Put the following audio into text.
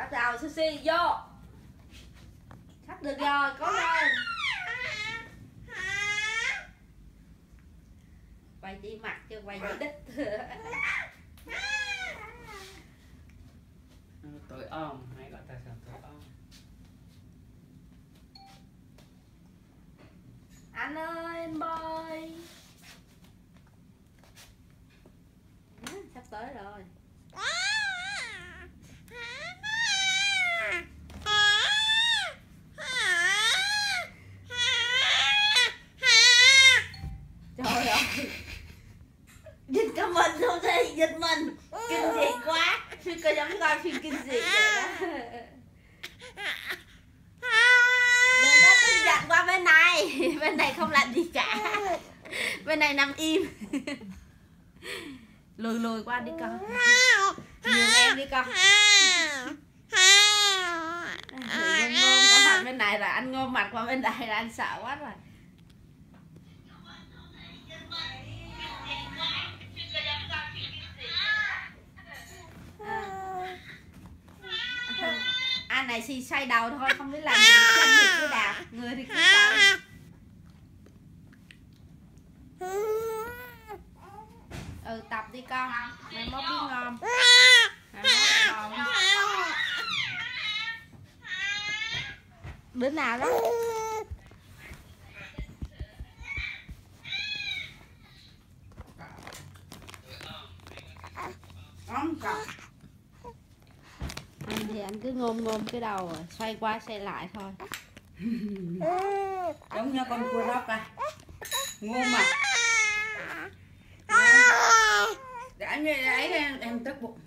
bắt đầu sushi vô. Sắp được rồi cố lên. Quay chỉ mặt chứ quay chỉ đít tối om hay gọi tài sản tối om anh ơi anh bơi. Sắp tới rồi dịch cả mình luôn đi dịch mình kinh dị quá. Phim coi giống coi phim kinh dị vậy đó. Đừng có tức giận qua bên này. Bên này không làm gì cả. Bên này nằm im. Lùi lùi qua đi con. Nhường em đi con. Đừng ngôn qua mặt bên này là anh ngôn mặt qua bên đây là anh sợ quá rồi này xì xoay đầu thôi không biết làm gì chân thì cứ đạp người thì cứ xoay ừ tập đi con. Mày mốt biết mốt ngon. Đứa nào đó không cần anh thì anh cứ ngôm ngôm cái đầu rồi xoay qua xoay lại thôi. Giống như con cua róc à. Ngu mà. Để anh ấy em tức bụng